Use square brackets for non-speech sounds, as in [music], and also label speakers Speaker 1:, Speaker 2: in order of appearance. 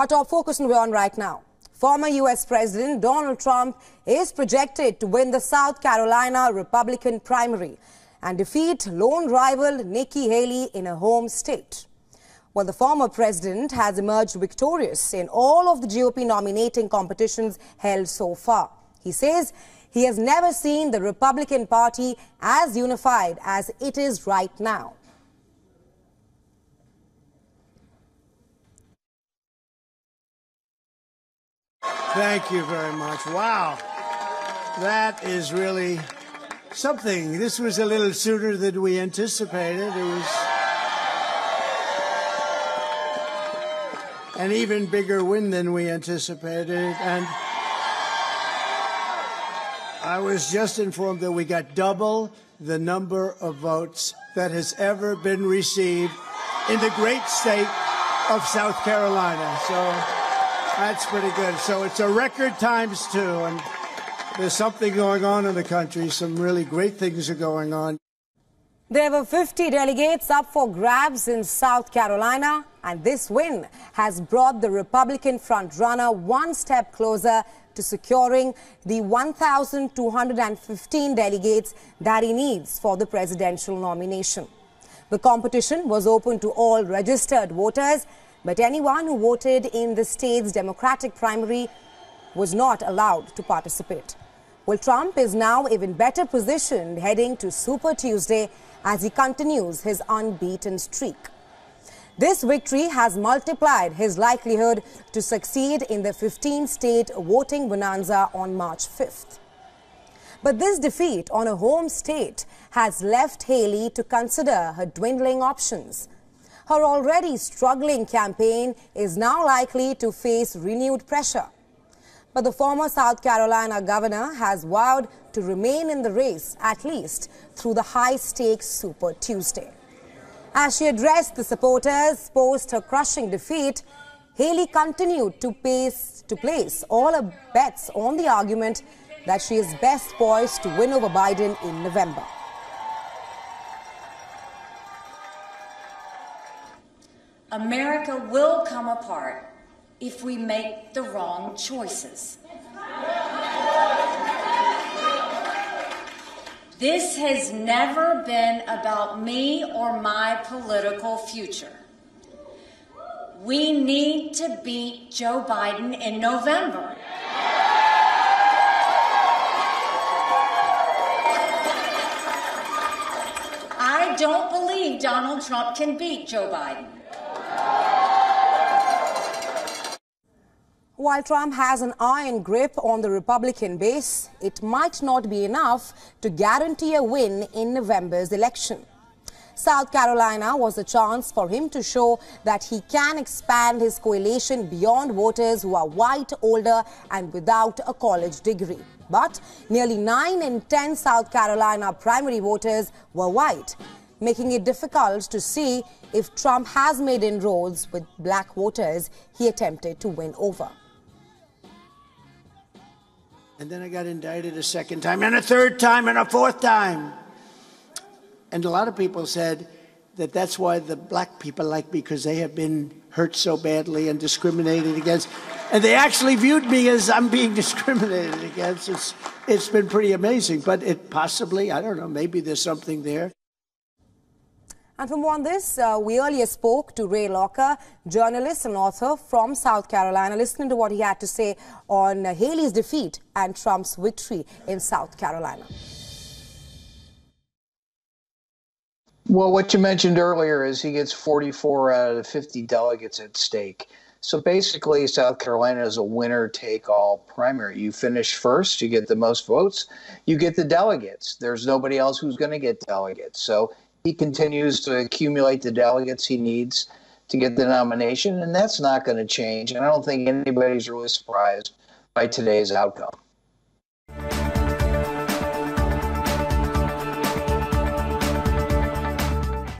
Speaker 1: Our top focus we're on right now. Former U.S. President Donald Trump is projected to win the South Carolina Republican primary and defeat lone rival Nikki Haley in her home state. Well, the former president has emerged victorious in all of the GOP nominating competitions held so far. He says he has never seen the Republican Party as unified as it is right now.
Speaker 2: Thank you very much. Wow. That is really something. This was a little sooner than we anticipated. It was an even bigger win than we anticipated. And I was just informed that we got double the number of votes that has ever been received in the great state of South Carolina. So. That's pretty good. So it's a record times two, and there's something going on in the country. Some really great things are going on.
Speaker 1: There were 50 delegates up for grabs in South Carolina, and this win has brought the Republican frontrunner one step closer to securing the 1,215 delegates that he needs for the presidential nomination. The competition was open to all registered voters but anyone who voted in the state's Democratic primary was not allowed to participate. Well, Trump is now even better positioned heading to Super Tuesday as he continues his unbeaten streak. This victory has multiplied his likelihood to succeed in the 15-state voting bonanza on March 5th. But this defeat on a home state has left Haley to consider her dwindling options. Her already struggling campaign is now likely to face renewed pressure. But the former South Carolina governor has vowed to remain in the race at least through the high-stakes Super Tuesday. As she addressed the supporters post her crushing defeat, Haley continued to, pace, to place all her bets on the argument that she is best poised to win over Biden in November.
Speaker 3: America will come apart if we make the wrong choices. This has never been about me or my political future. We need to beat Joe Biden in November. I don't believe Donald Trump can beat Joe Biden.
Speaker 1: While Trump has an iron grip on the Republican base, it might not be enough to guarantee a win in November's election. South Carolina was a chance for him to show that he can expand his coalition beyond voters who are white, older and without a college degree. But nearly 9 in 10 South Carolina primary voters were white, making it difficult to see if Trump has made inroads with black voters he attempted to win over.
Speaker 2: And then I got indicted a second time, and a third time, and a fourth time. And a lot of people said that that's why the black people like me, because they have been hurt so badly and discriminated against. And they actually viewed me as I'm being [laughs] discriminated against. It's, it's been pretty amazing, but it possibly, I don't know, maybe there's something there.
Speaker 1: And more on this, uh, we earlier spoke to Ray Locker, journalist and author from South Carolina, listening to what he had to say on uh, Haley's defeat and Trump's victory in South Carolina.
Speaker 4: Well, what you mentioned earlier is he gets 44 out of the 50 delegates at stake. So basically, South Carolina is a winner take all primary. You finish first, you get the most votes, you get the delegates. There's nobody else who's going to get delegates. So he continues to accumulate the delegates he needs to get the nomination, and that's not going to change. And I don't think anybody's really surprised by today's outcome.